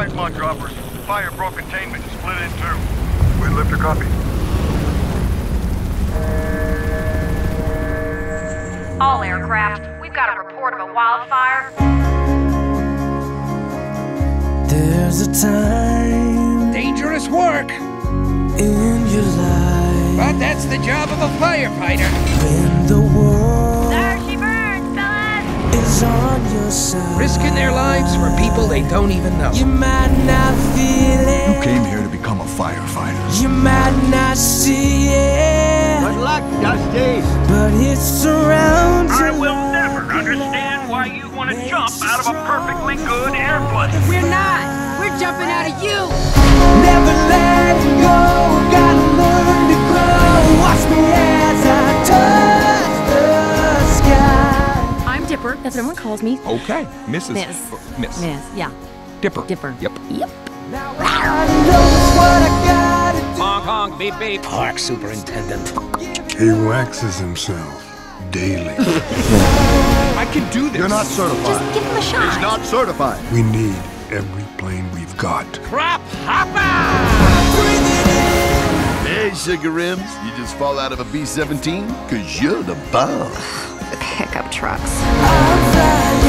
right, mod droppers. Fire broke containment. and Split in two. Windlifter copy. All aircraft, we've got a report of a wildfire. There's a time Dangerous work, in your life but that's the job of a firefighter. when the world There she burns, fellas! is on your side. Risking their lives for people they don't even know. You might not feel it. You came here to become a firefighter. You might not see it. Good luck, Dusty. But it surrounds I your will never understand why you want to jump out of a perfectly good airplane. We're not. We're jumping out of you. Never let Dipper. That's what everyone calls me. Okay, Mrs. Miss. Miss. Miss. Yeah. Dipper. Dipper. Yep. Yep. Now I know what I gotta do. Honk, honk, beep, beep. Park superintendent. He waxes himself daily. I can do this. You're not certified. Just give him a shot. He's not certified. we need every plane we've got. Crop hopper! Hey, Sugar Rims, you just fall out of a B 17? Cause you're the bomb. Pickup trucks.